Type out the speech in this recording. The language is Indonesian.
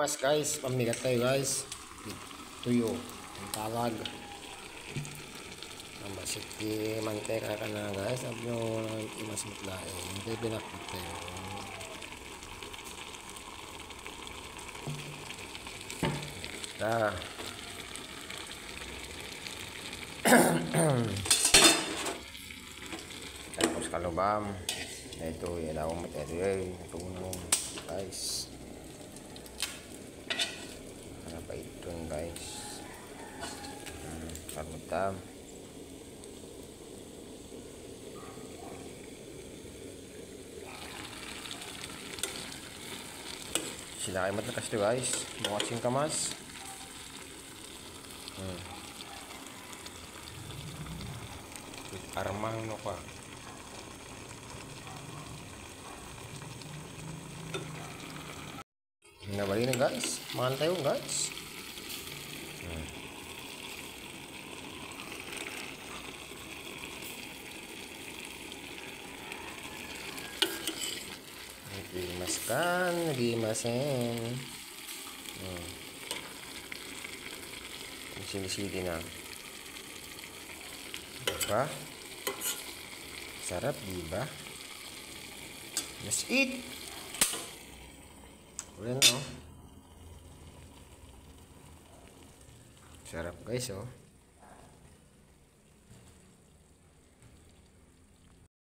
Mas guys, pamigat tayo guys. Tuyo. Ang tawag. Ang basik di mantika ka na guys. Sabi nyo imas mutlae. Hindi pinakit tayo. Ta. Tapos kalubam. Ito, yan ako material. Ito mo guys. Karutam. Sila kayo matlakas to guys. Watching kamas. Hmm. Armang no ka. Nabali na guys. Mahal tayo guys. Hmm. Nagimaskan, nagimasen. Hmm. Ang sinisili na. Diba? Sarap, diba? Let's eat! Na, oh. Sarap, guys, oh.